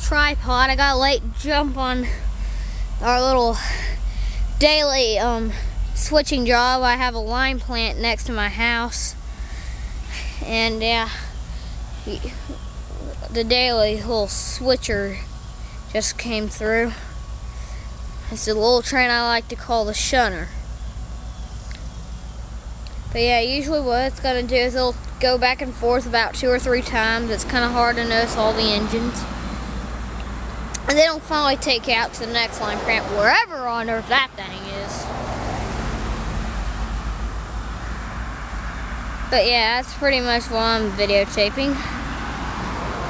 tripod. I got a late jump on our little daily um, switching job. I have a lime plant next to my house. And yeah, the daily little switcher just came through. It's a little train I like to call the shunner. But yeah, usually what it's going to do is it'll go back and forth about two or three times. It's kind of hard to notice all the engines. And then it'll finally take you out to the next line plant, wherever on earth that thing is. But yeah, that's pretty much what I'm videotaping.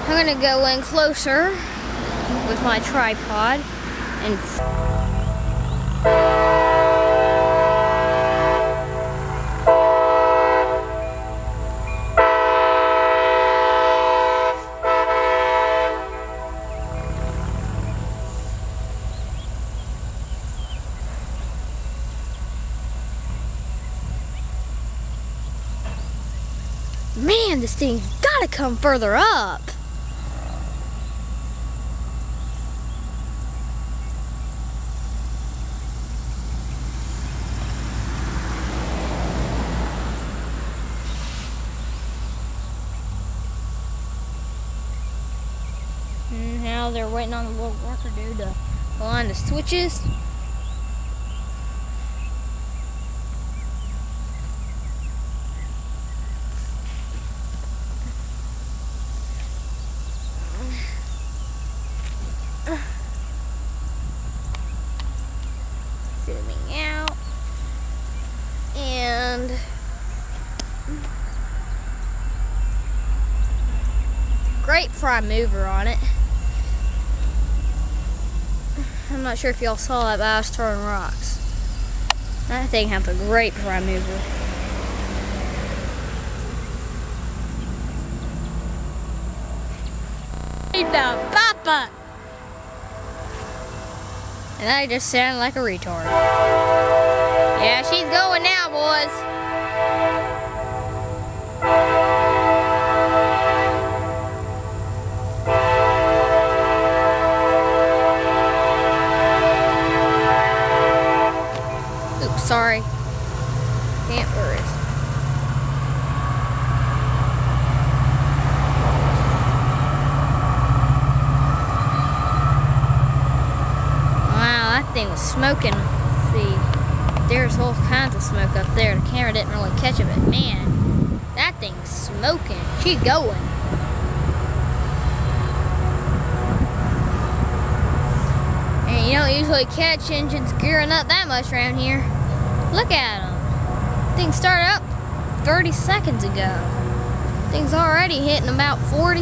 I'm to go in closer with my tripod and Man, this thing's gotta come further up. And now they're waiting on the little worker dude to align the switches. zooming out and prime mover on it I'm not sure if y'all saw that but I was throwing rocks that thing has a great prime mover the papa and I just sound like a retard. Yeah, she's going now, boys. Oops, sorry. Can't worry. Wow, that thing was smoking. Let's see. There's all kinds of smoke up there. The camera didn't really catch it, but man, that thing's smoking. She going. And you don't usually catch engines gearing up that much around here. Look at them. Thing started up 30 seconds ago. Thing's already hitting about 40.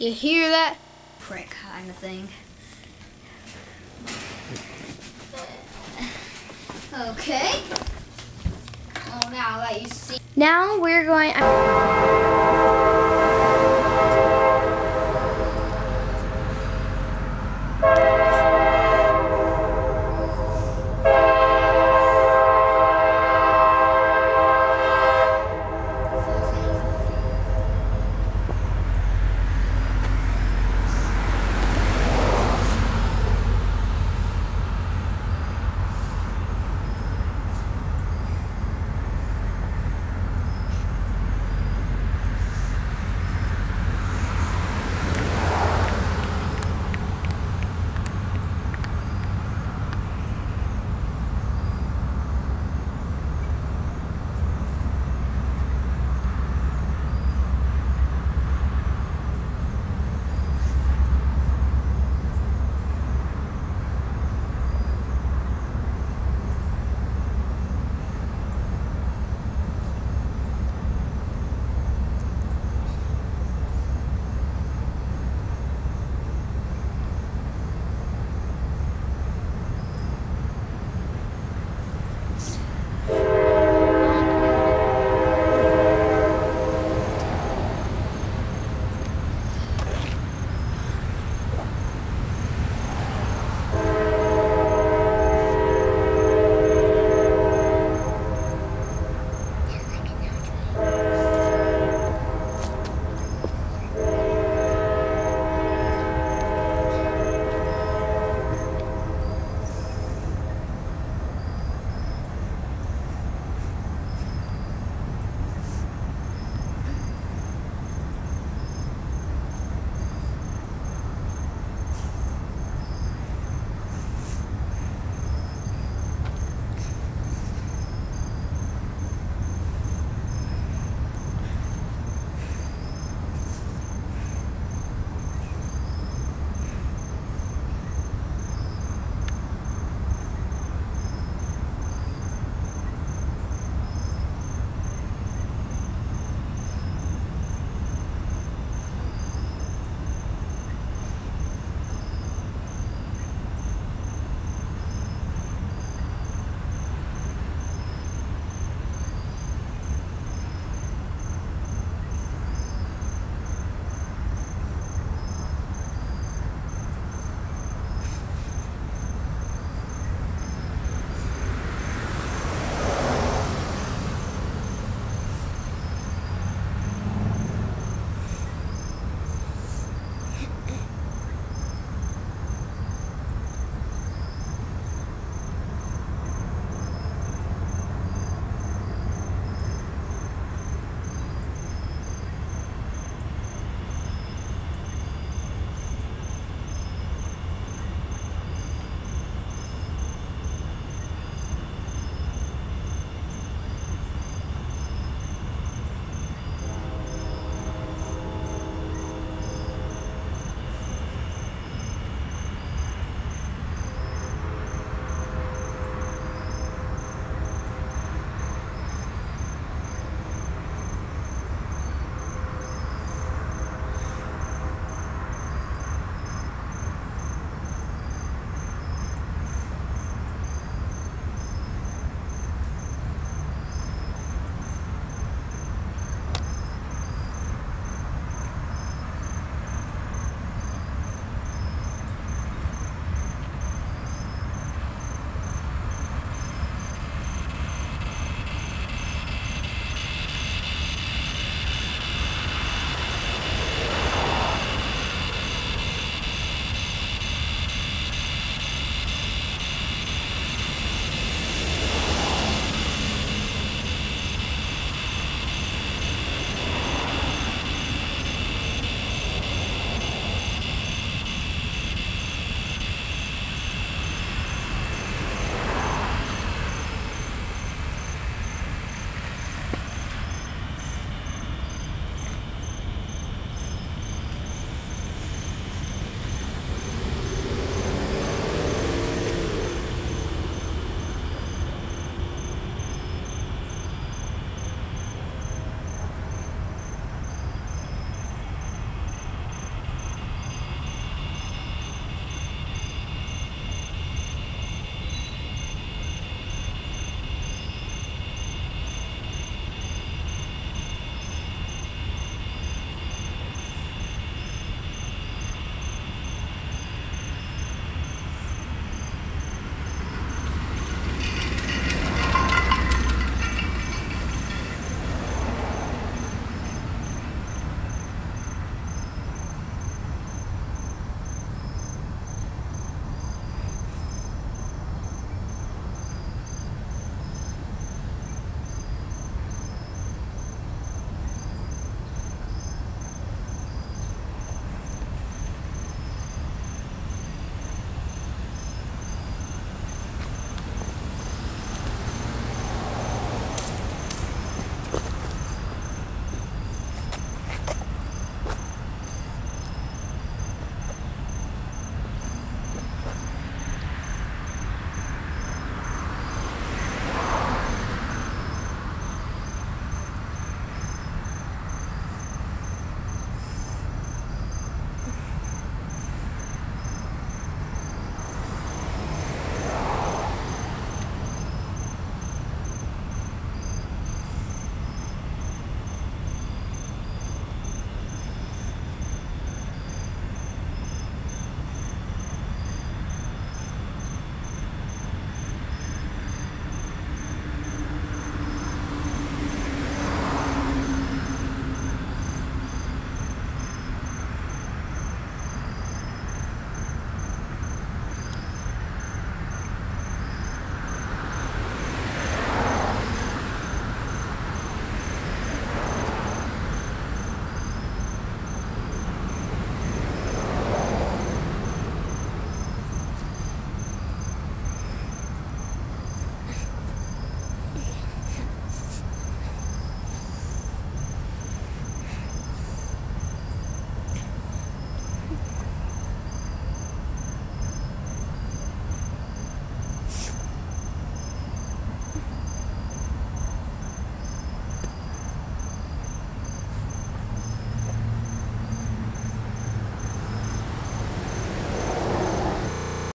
You hear that? Prick kind of thing. Okay. Oh, now that you see. Now we're going.